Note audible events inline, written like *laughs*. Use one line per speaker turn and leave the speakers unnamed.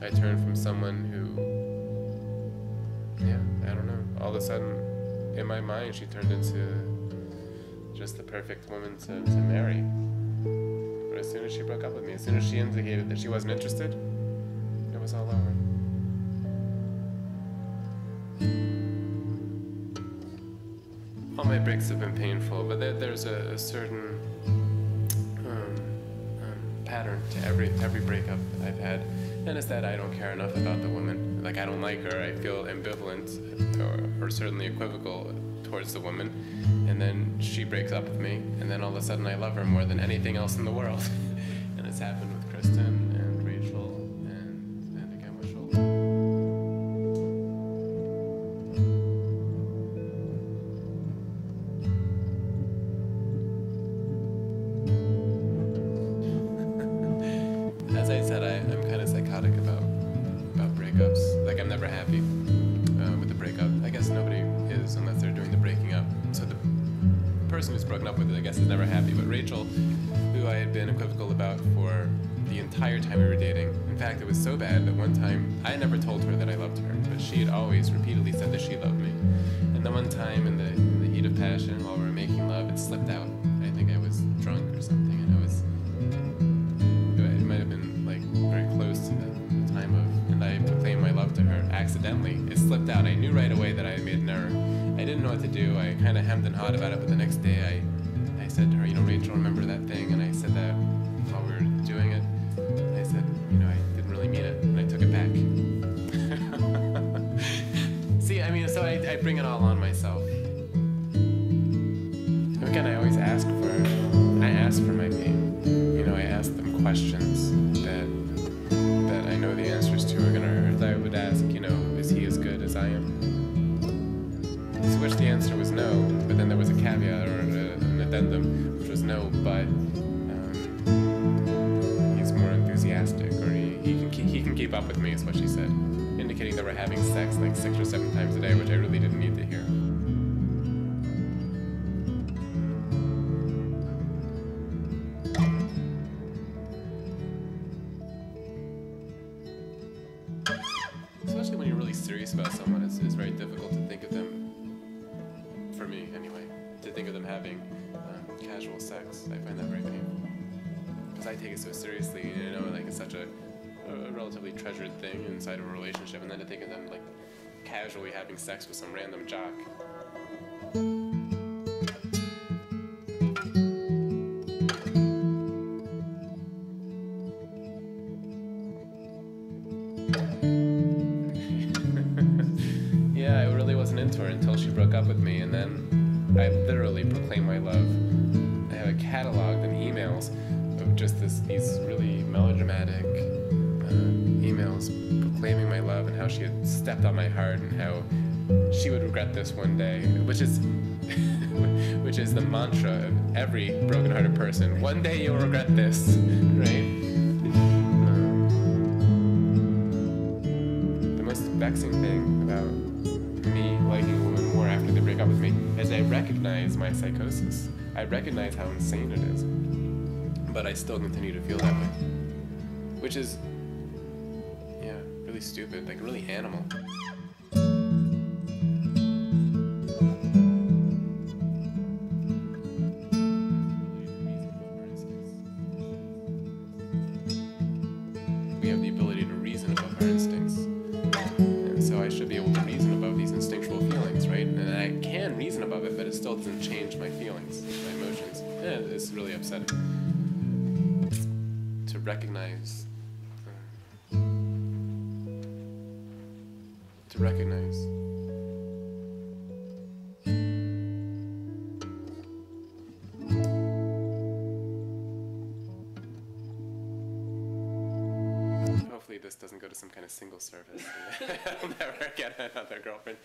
I turned from someone who, yeah, I don't know. All of a sudden, in my mind, she turned into just the perfect woman to, to marry. But as soon as she broke up with me, as soon as she indicated that she wasn't interested, it was all over. All my breaks have been painful, but there, there's a, a certain pattern to every every breakup I've had, and it's that I don't care enough about the woman. Like I don't like her. I feel ambivalent, or, or certainly equivocal towards the woman, and then she breaks up with me, and then all of a sudden I love her more than anything else in the world. *laughs* and it's happened with Kristen So the person who's broken up with it, I guess, is never happy. But Rachel, who I had been equivocal about for the entire time we were dating. In fact, it was so bad that one time I never told her that I loved her, but she had always repeatedly said that she loved me. And then one time in the, in the heat of passion, while we were making love, it slipped out. I think I was drunk or something, and I was it might have been like very close to the, the time of, and I proclaimed my love to her accidentally. It slipped out. I knew right away that I know what to do. I kind of hemmed and hawed about it, but the next day I, I said to her, you know, Rachel, remember that thing? And I said that while we were doing it. I said, you know, I didn't really mean it, and I took it back. *laughs* See, I mean, so I, I bring it all on myself. Again, I always ask for, I ask for my pain. You know, I ask them questions that that I know the answers to are gonna hurt. I would ask, you know, is he as good as I am? To which the answer was no, but then there was a caveat or an addendum, which was no, but um, he's more enthusiastic, or he, he can keep, he can keep up with me, is what she said, indicating that we're having sex like six or seven times a day, which I really didn't need to hear. Especially when you're really serious about someone, it's, it's very difficult to think of them, think of them having um, casual sex. I find that very painful. Because I take it so seriously, you know, like it's such a, a relatively treasured thing inside of a relationship, and then to think of them like casually having sex with some random jock. *laughs* yeah, I really wasn't into her until she broke up with me, and then I literally proclaim my love. I have a catalog and emails of just this, these really melodramatic uh, emails proclaiming my love and how she had stepped on my heart and how she would regret this one day, which is *laughs* which is the mantra of every broken-hearted person. One day you'll regret this, right? Um, the most vexing thing about up with me is I recognize my psychosis. I recognize how insane it is. But I still continue to feel that way. Which is, yeah, really stupid, like really animal. We have the ability to it, still doesn't change my feelings, my emotions. It's really upsetting to recognize. uh, To recognize. Hopefully, this doesn't go to some kind of single service. *laughs* I'll never get another girlfriend.